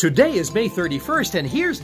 Today is May 31st, and here's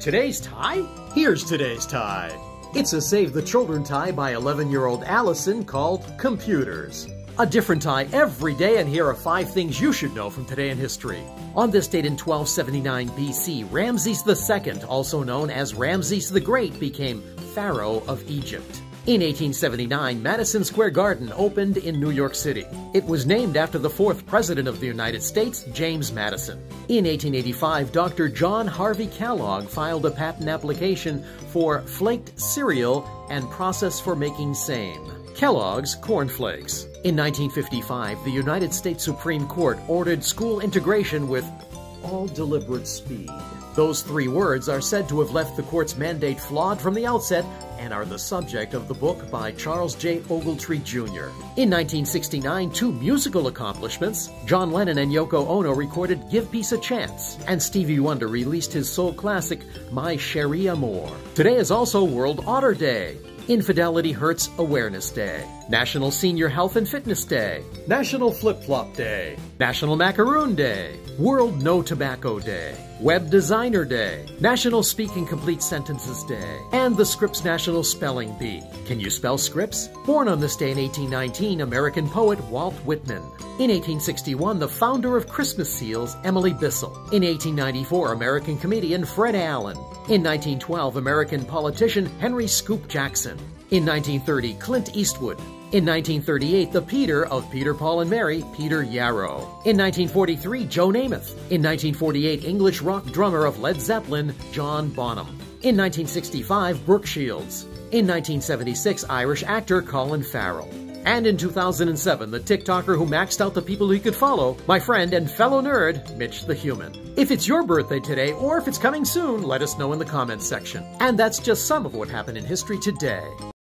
today's tie? Here's today's tie. It's a Save the Children tie by 11 year old Allison called Computers. A different tie every day, and here are five things you should know from today in history. On this date in 1279 BC, Ramses II, also known as Ramses the Great, became Pharaoh of Egypt. In 1879, Madison Square Garden opened in New York City. It was named after the fourth President of the United States, James Madison. In 1885, Dr. John Harvey Kellogg filed a patent application for flaked cereal and process for making same. Kellogg's Corn Flakes. In 1955, the United States Supreme Court ordered school integration with all deliberate speed. Those three words are said to have left the court's mandate flawed from the outset and are the subject of the book by Charles J. Ogletree Jr. In 1969, two musical accomplishments John Lennon and Yoko Ono recorded Give Peace a Chance, and Stevie Wonder released his soul classic My Cherie Amour. Today is also World Otter Day. Infidelity Hurts Awareness Day, National Senior Health and Fitness Day, National Flip Flop Day, National Macaroon Day, World No Tobacco Day, Web Designer Day, National Speaking Complete Sentences Day, and the Scripps National Spelling Bee. Can you spell Scripps? Born on this day in 1819, American poet Walt Whitman. In 1861, the founder of Christmas Seals, Emily Bissell. In 1894, American comedian Fred Allen. In 1912, American politician Henry Scoop Jackson. In 1930, Clint Eastwood. In 1938, the Peter of Peter, Paul, and Mary, Peter Yarrow. In 1943, Joe Namath. In 1948, English rock drummer of Led Zeppelin, John Bonham. In 1965, Brooke Shields. In 1976, Irish actor Colin Farrell. And in 2007, the TikToker who maxed out the people he could follow, my friend and fellow nerd, Mitch the Human. If it's your birthday today, or if it's coming soon, let us know in the comments section. And that's just some of what happened in history today.